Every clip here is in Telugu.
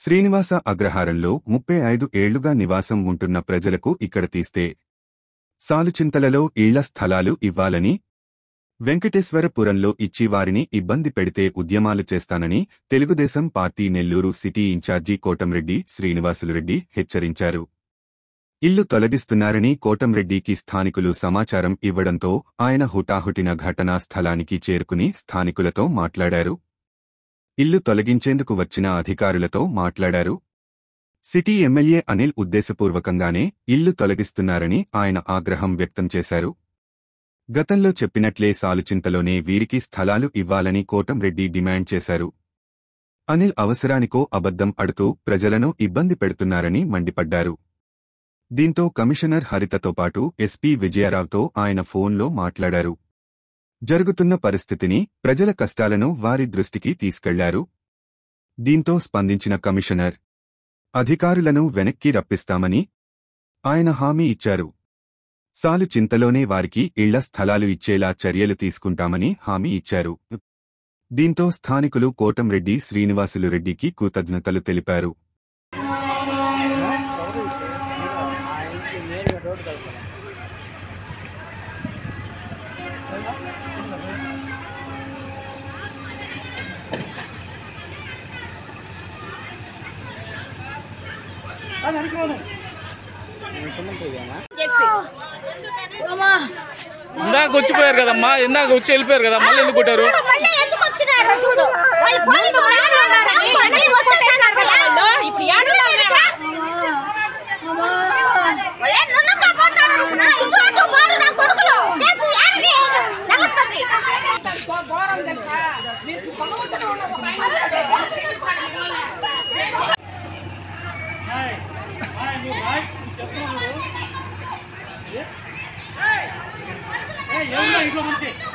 శ్రీనివాస అగ్రహారంలో ముప్పై ఐదు ఏళ్ళుగా నివాసం ఉంటున్న ప్రజలకు ఇక్కడ తీస్తే సాలుచింతలలో ఇళ్ళ స్థలాలు ఇవ్వాలని వెంకటేశ్వరపురంలో ఇచ్చి వారిని ఇబ్బంది పెడితే ఉద్యమాలు చేస్తానని Telugu Desam party Nellore city incharge Kotamreddy Srinivasulu Reddy హెచ్చరించారు. ఇల్లు తొలగిస్తున్నారని కోటంరెడ్డికి స్థానికులు సమాచారం ఇవ్వడంతో ఆయన హుటాహుటిన ఘటనా స్థలానికి చేరుకుని స్థానికులతో మాట్లాడారు. ఇల్లు తొలగించేందుకు వచ్చిన అధికారులతో మాట్లాడారు. సిటీ ఎమ్మెల్యే అనిల్ ఉద్దేశపూర్వకంగానే ఇల్లు తొలగిస్తున్నారని ఆయన ఆగ్రహం వ్యక్తం చేశారు. గతంలో చెప్పినట్లే సాలుచింతలోనే వీరికి స్థలాలు ఇవ్వాలని కోటంరెడ్డి డిమాండ్ చేశారు. అనిల్ అవసరానికో అబద్ధం అడుతూ ప్రజలను ఇబ్బంది పెడుతున్నారని మండిపడ్డారు. దీంతో కమిషనర్ హరితతో పాటు ఎస్పీ విజయరావుతో ఆయన ఫోన్లో మాట్లాడారు. జరుగుతున్న పరిస్థితిని ప్రజల కష్టాలను వారి దృష్టికి తీసుకెళ్ళారు. దీంతో స్పందించిన కమిషనర్ అధికారులను వెనక్కి రప్పిస్తామని ఆయన హామీ ఇచ్చారు. సాలు చింతలోనే వారికి ఇళ్ళ స్థలాలు ఇచ్చేలా చర్యలు తీసుకుంటామని హామీ ఇచ్చారు. దీంతో స్థానికులు కోటంరెడ్డి శ్రీనివాసులురెడ్డికి కృతజ్ఞతలు తెలిపారు. ఇందాక వచ్చిపోయారు కదమ్మా ఇందాక వచ్చి వెళ్ళిపోయారు కదా మళ్ళీ ఎందుకు కొట్టారు? మళ్ళీ ఇంట్లో మంచి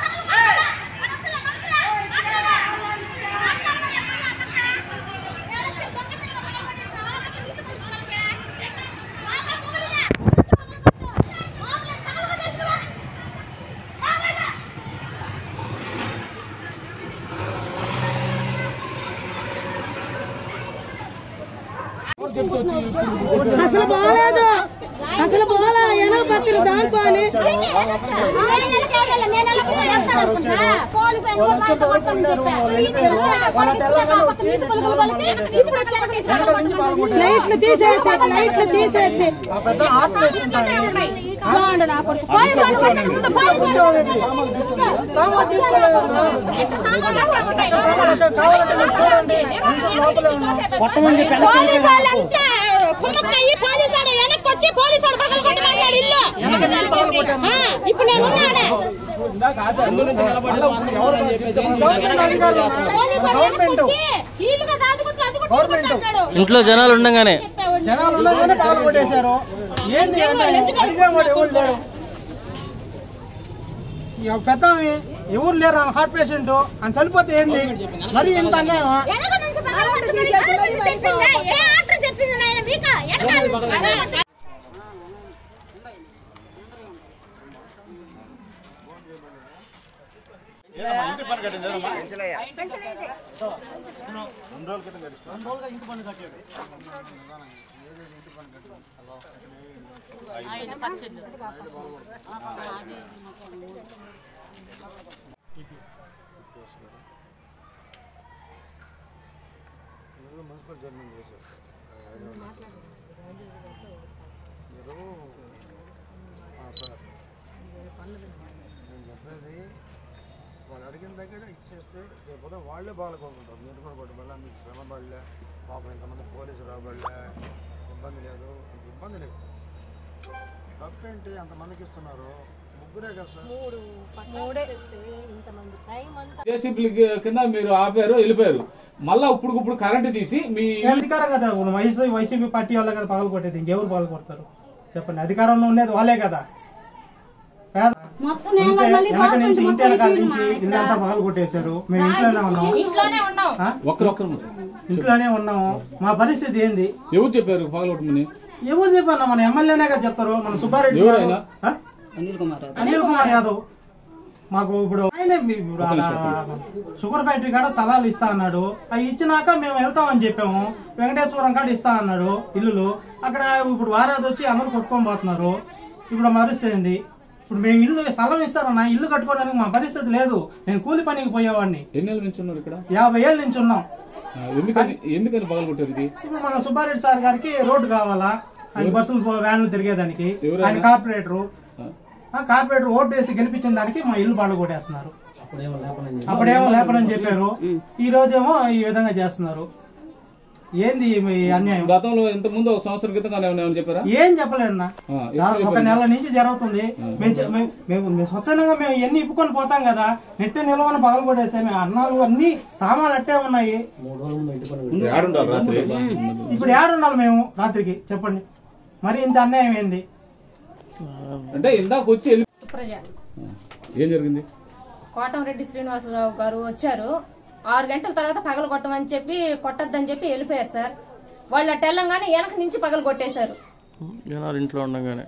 అసలు బాగాలేదు అసలు బాగా ఎనక పక్కన దానిపోని లైట్లు తీసేసి లైట్లు తీసేసి పోలీసు వాళ్ళంతా కుమ్మక్కయ్యి పోలీసు వాడు వెనక్కి వచ్చి కొట్టమన్నాడు ఇల్లు. ఇప్పుడు నేను ఉన్నానే ఇంట్లో జనాలు ఉండగానే. జనాలు ఉండగానే. పగలు కొట్టేశారు ఏంది పెద్ద ఎవరు లేరు హార్ట్ పేషెంట్ అని చనిపోతే ఏంది మరి ఇంత అన్యాయమా వెనక నుంచి పగలు కొట్టుకున్నాడు. చెప్పిందా? ఏ ఆర్డర్ చెప్పింది నాయన మీకు వెనక మున్సిపల్ చైర్మన్ చేశారు మీరు ఆ, సార్ నేను చెప్పేది వాళ్ళు అడిగిన దగ్గర ఉదయం వాళ్ళే బాగాలేకోకుంటారు మీరు కూడా కొట్టు వల్ల మీకు శ్రమ పడలే పాపం ఇంతమంది పోలీసు రాబడలే ఇబ్బంది లేదు. ఇబ్బంది లేదు. తప్పేంటి అంతమందికి ఇస్తున్నారు? ముగ్గురే కదా సార్. జేసీబీ కింద మీరు ఆపారు వెళ్ళిపోయారు. మళ్ళా ఇప్పుడు ఇప్పుడు కరెంట్ తీసి మీ అధికారం కదా? వైసీపీ వైసీపీ పార్టీ వాళ్ళే కదా పగలు కొట్టేది ఇంకెవరు పగలు కొడతారు? చెప్పండి. అధికారంలో ఉండేది వాళ్ళే కదా. నుంచి ఇంటి వెనకాల నుంచి ఇల్లంతా పగలు కొట్టేశారు. మేము ఇంట్లోనే ఉన్నాం. ఆ? ఒక్కరొక్కరు ఇంట్లోనే ఉన్నాము మా పరిస్థితి ఏంది? ఎవరు చెప్పారు పగలగొట్టమని ఎవరు చెప్పన్నా మన ఎమ్మెల్యేనే కదా చెప్తారు. మన సుబ్బారెడ్డి గారు. ఆయన? ఆ? అనిల్ కుమార్ యాదవ్. మాకు ఇప్పుడు షుగర్ ఫ్యాక్టరీ కాడ స్థలాలు ఇస్తా అన్నాడు. అవి ఇచ్చినాక మేము వెళ్తామని చెప్పాము. వెంకటేశ్వరం కాడ ఇస్తా అన్నాడు ఇల్లులు. అక్కడ ఇప్పుడు వారాది వచ్చి అందరూ కొట్టుకొని పోతున్నారు. ఇప్పుడు మా పరిస్థితి ఏంది? ఇప్పుడు మేము ఇల్లు స్థలం ఇస్తారన్న ఇల్లు కట్టుకోవడానికి మా పరిస్థితి లేదు. నేను కూలి పనికి పోయేవాడిని. ఎన్ని నెలల నుంచి ఉన్నారు ఇక్కడ? యాభై ఏళ్ళ నుంచి ఉన్నాం. ఎందుకని ఎందుకని పగలగొట్టారు ఇది? ఇప్పుడు మన సుబ్బారెడ్డి సార్ గారికి రోడ్డు కావాలా? ఆయన బస్సులు పో- వ్యాన్లు తిరిగేదానికి? ఆయన కార్పొరేటరు. కార్పొరేటర్ ఓటు వేసి గెలిపించిన దానికి మా ఇల్లు బాగా కొట్టేస్తున్నారు. అప్పుడేమో లేపనని చెప్పారు. ఈ రోజేమో ఈ విధంగా చేస్తున్నారు. ఏంది మీ అన్యాయం? గతంలో ఇంత ముందు ఒక సంవత్సరం క్రితం చెప్పారా? ఏం చెప్పలేదన్నా ఒక నెల నుంచి జరుగుతుంది. మేము స్వచ్ఛందంగా మేము ఎన్ని ఇప్పుకొని పోతాం కదా. నెట్ నిల్వన పగలు కొట్టేస్తే మేము అన్నాలు అన్ని సామాన్లు అట్టే ఉన్నాయి. ఇప్పుడు ఏడుండాలి మేము రాత్రికి. చెప్పండి. మరి ఇంత అన్యాయం ఏంది? అంటే ఇందాక వచ్చి ఏం జరిగింది? కోటంరెడ్డి శ్రీనివాసరావు గారు వచ్చారు. ఆరు గంటల తర్వాత పగలు కొట్టమని చెప్పి కొట్టద్దని చెప్పి వెళ్ళిపోయారు సార్. వాళ్ళు అటు వెళ్ళంగానే వెనక నుంచి పగలు కొట్టేశారు. ఇంట్లో ఉండగానే?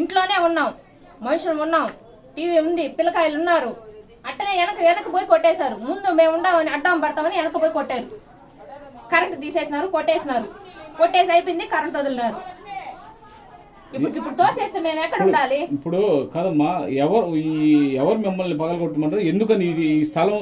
ఇంట్లోనే ఉన్నాం. మనుషులు ఉన్నాం. టీవీ ఉంది పిల్లకాయలు ఉన్నారు. అట్టనే వెనక వెనక పోయి కొట్టేశారు. ముందు మేము ఉండామని అడ్డం పడతామని వెనక పోయి కొట్టారు. కరెంట్ తీసేసినారు కొట్టేసినారు. కొట్టేసి అయిపోయింది కరెంట్ వదిలినారు. ఇప్పుడు ఇప్పుడు తోసేస్తే మేము ఎక్కడ ఉండాలి? ఇప్పుడు కదమ్మా ఎవరు ఈ ఎవరు మిమ్మల్ని పగలగొట్టమంటారు? ఎందుకని ఇది? ఈ స్థలం